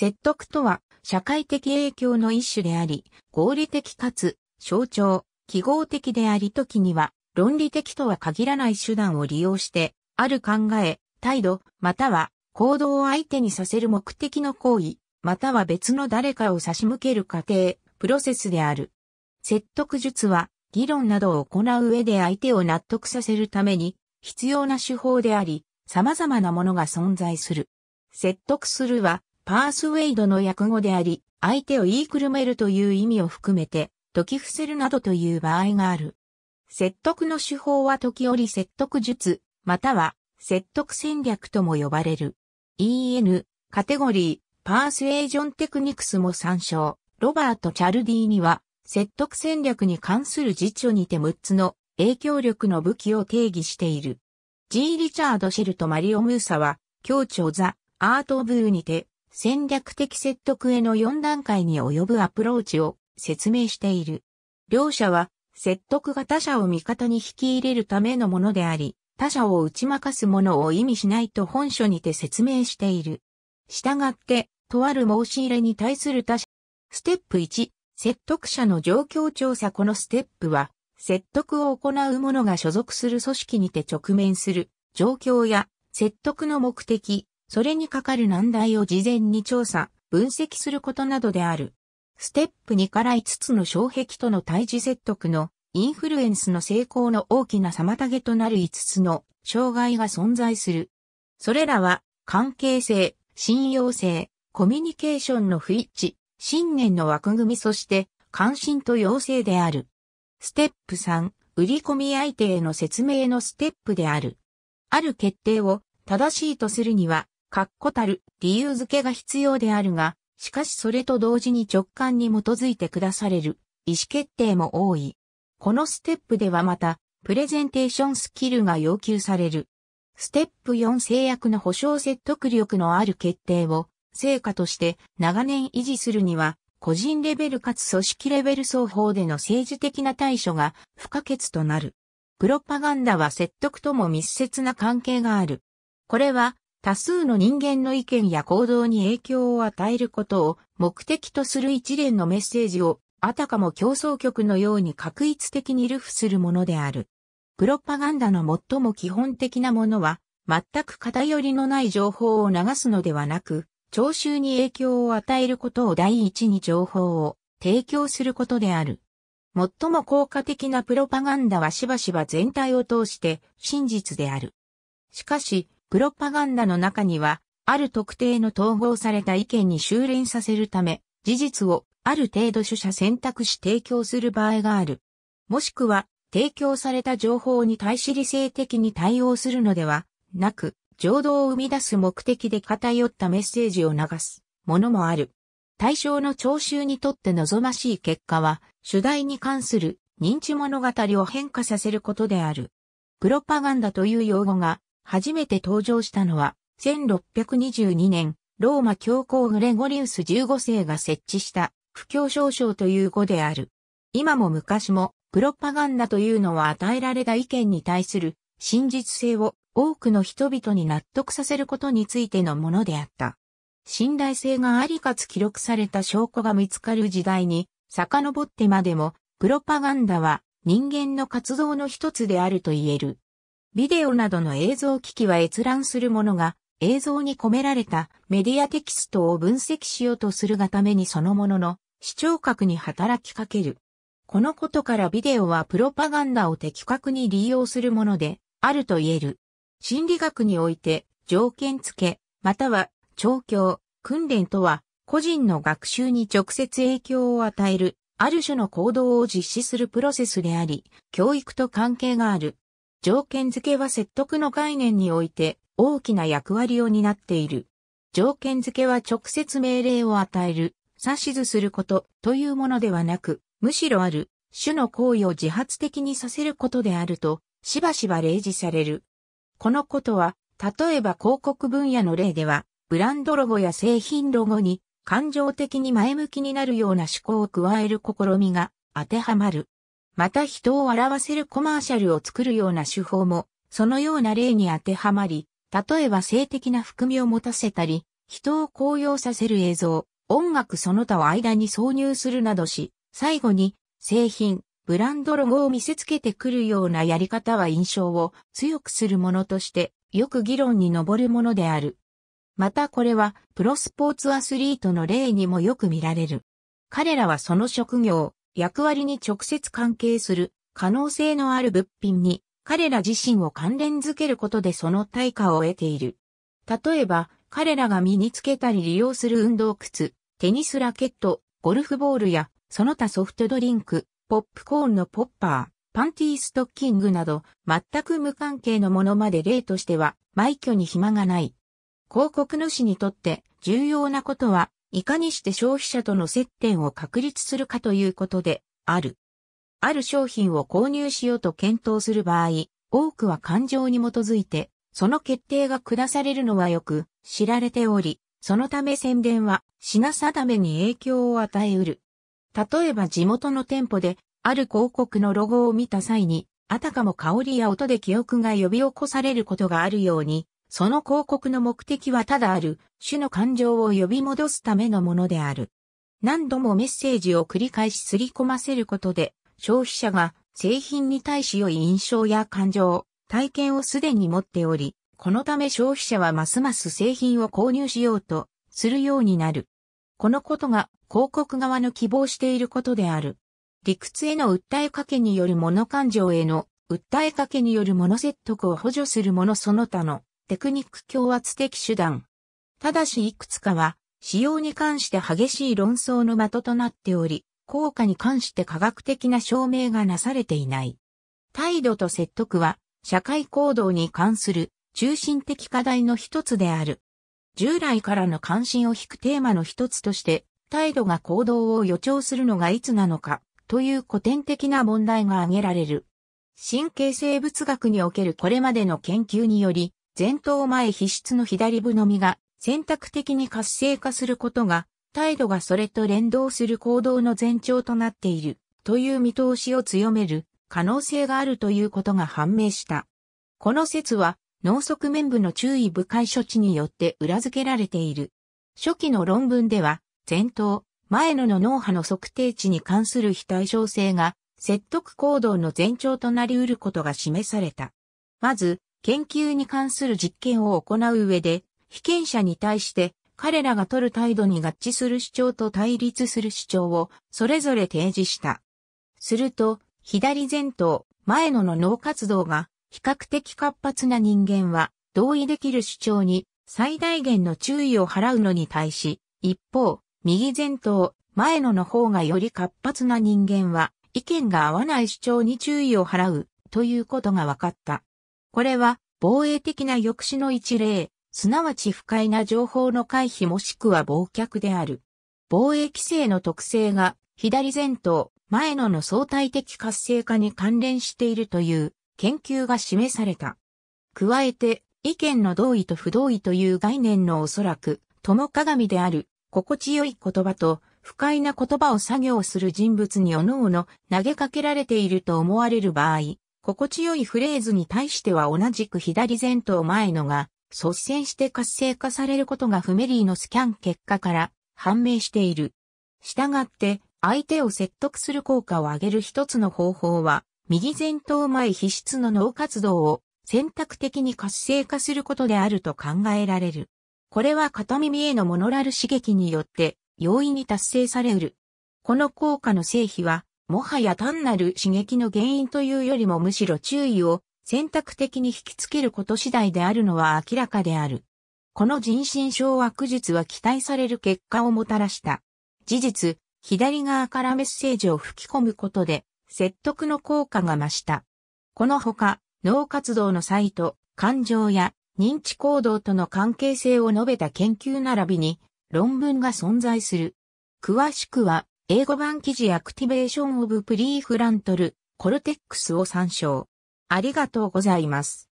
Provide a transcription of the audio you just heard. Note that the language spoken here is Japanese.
説得とは、社会的影響の一種であり、合理的かつ、象徴、記号的であり時には、論理的とは限らない手段を利用して、ある考え、態度、または行動を相手にさせる目的の行為、または別の誰かを差し向ける過程、プロセスである。説得術は、議論などを行う上で相手を納得させるために必要な手法であり、様々なものが存在する。説得するは、パースウェイドの訳語であり、相手を言いくるめるという意味を含めて、解き伏せるなどという場合がある。説得の手法は時折説得術、または説得戦略とも呼ばれる。EN、カテゴリー、パースエージョンテクニクスも参照。ロバート・チャルディには、説得戦略に関する辞書にて6つの影響力の武器を定義している。G. リチャード・シェルとマリオ・ムーサは、協調ザ・アート・ブ・ーにて、戦略的説得への4段階に及ぶアプローチを説明している。両者は説得が他者を味方に引き入れるためのものであり、他者を打ち負かすものを意味しないと本書にて説明している。したがって、とある申し入れに対する他者。ステップ1、説得者の状況調査このステップは、説得を行う者が所属する組織にて直面する状況や説得の目的、それにかかる難題を事前に調査、分析することなどである。ステップ2から5つの障壁との対峙説得のインフルエンスの成功の大きな妨げとなる5つの障害が存在する。それらは関係性、信用性、コミュニケーションの不一致、信念の枠組みそして関心と要請である。ステップ3、売り込み相手への説明のステップである。ある決定を正しいとするには、確固たる理由付けが必要であるが、しかしそれと同時に直感に基づいて下される意思決定も多い。このステップではまた、プレゼンテーションスキルが要求される。ステップ4制約の保証説得力のある決定を成果として長年維持するには、個人レベルかつ組織レベル双方での政治的な対処が不可欠となる。プロパガンダは説得とも密接な関係がある。これは多数の人間の意見や行動に影響を与えることを目的とする一連のメッセージをあたかも競争局のように確一的にルフするものである。プロパガンダの最も基本的なものは全く偏りのない情報を流すのではなく、聴衆に影響を与えることを第一に情報を提供することである。最も効果的なプロパガンダはしばしば全体を通して真実である。しかし、プロパガンダの中には、ある特定の統合された意見に修練させるため、事実をある程度取捨選択し提供する場合がある。もしくは、提供された情報に対し理性的に対応するのではなく、情動を生み出す目的で偏ったメッセージを流すものもある。対象の聴衆にとって望ましい結果は、主題に関する認知物語を変化させることである。プロパガンダという用語が初めて登場したのは、1622年、ローマ教皇グレゴリウス15世が設置した不教少将という語である。今も昔も、プロパガンダというのは与えられた意見に対する真実性を多くの人々に納得させることについてのものであった。信頼性がありかつ記録された証拠が見つかる時代に、遡ってまでも、プロパガンダは人間の活動の一つであると言える。ビデオなどの映像機器は閲覧するものが映像に込められたメディアテキストを分析しようとするがためにそのものの視聴覚に働きかける。このことからビデオはプロパガンダを的確に利用するものであると言える。心理学において条件付け、または調教、訓練とは個人の学習に直接影響を与えるある種の行動を実施するプロセスであり、教育と関係がある。条件付けは説得の概念において大きな役割を担っている。条件付けは直接命令を与える、指図することというものではなく、むしろある種の行為を自発的にさせることであると、しばしば例示される。このことは、例えば広告分野の例では、ブランドロゴや製品ロゴに感情的に前向きになるような思考を加える試みが当てはまる。また人を笑わせるコマーシャルを作るような手法も、そのような例に当てはまり、例えば性的な含みを持たせたり、人を高揚させる映像、音楽その他を間に挿入するなどし、最後に製品、ブランドロゴを見せつけてくるようなやり方は印象を強くするものとしてよく議論に上るものである。またこれはプロスポーツアスリートの例にもよく見られる。彼らはその職業、役割に直接関係する可能性のある物品に彼ら自身を関連づけることでその対価を得ている。例えば、彼らが身につけたり利用する運動靴、テニスラケット、ゴルフボールや、その他ソフトドリンク、ポップコーンのポッパー、パンティーストッキングなど、全く無関係のものまで例としては、埋挙に暇がない。広告主にとって重要なことは、いかにして消費者との接点を確立するかということで、ある。ある商品を購入しようと検討する場合、多くは感情に基づいて、その決定が下されるのはよく知られており、そのため宣伝は品定めに影響を与えうる。例えば地元の店舗である広告のロゴを見た際に、あたかも香りや音で記憶が呼び起こされることがあるように、その広告の目的はただある種の感情を呼び戻すためのものである。何度もメッセージを繰り返しすり込ませることで、消費者が製品に対し良い印象や感情、体験をすでに持っており、このため消費者はますます製品を購入しようとするようになる。このことが広告側の希望していることである。理屈への訴えかけによる物感情への訴えかけによる物説得を補助するものその他のテクニック強圧的手段。ただしいくつかは使用に関して激しい論争の的となっており、効果に関して科学的な証明がなされていない。態度と説得は、社会行動に関する中心的課題の一つである。従来からの関心を引くテーマの一つとして、態度が行動を予兆するのがいつなのか、という古典的な問題が挙げられる。神経生物学におけるこれまでの研究により、前頭前皮質の左部のみが選択的に活性化することが態度がそれと連動する行動の前兆となっているという見通しを強める可能性があるということが判明した。この説は脳側面部の注意深い処置によって裏付けられている。初期の論文では前頭、前野の脳波の測定値に関する非対称性が説得行動の前兆となり得ることが示された。まず、研究に関する実験を行う上で、被験者に対して彼らが取る態度に合致する主張と対立する主張をそれぞれ提示した。すると、左前頭、前野の脳活動が比較的活発な人間は同意できる主張に最大限の注意を払うのに対し、一方、右前頭、前野の方がより活発な人間は意見が合わない主張に注意を払うということが分かった。これは防衛的な抑止の一例、すなわち不快な情報の回避もしくは忘却である。防衛規制の特性が左前頭、前野の相対的活性化に関連しているという研究が示された。加えて、意見の同意と不同意という概念のおそらく、友鏡である、心地よい言葉と、不快な言葉を作業する人物におのおの投げかけられていると思われる場合、心地よいフレーズに対しては同じく左前頭前のが率先して活性化されることがフメリーのスキャン結果から判明している。したがって、相手を説得する効果を上げる一つの方法は、右前頭前皮質の脳活動を選択的に活性化することであると考えられる。これは片耳へのモノラル刺激によって容易に達成されうる。この効果の成否は、もはや単なる刺激の原因というよりもむしろ注意を選択的に引きつけること次第であるのは明らかである。この人心掌握術は期待される結果をもたらした。事実、左側からメッセージを吹き込むことで、説得の効果が増した。このほか、脳活動のサイト、感情や認知行動との関係性を述べた研究並びに論文が存在する。詳しくは、英語版記事 Activation of prefrontal cortex を参照。ありがとうございます。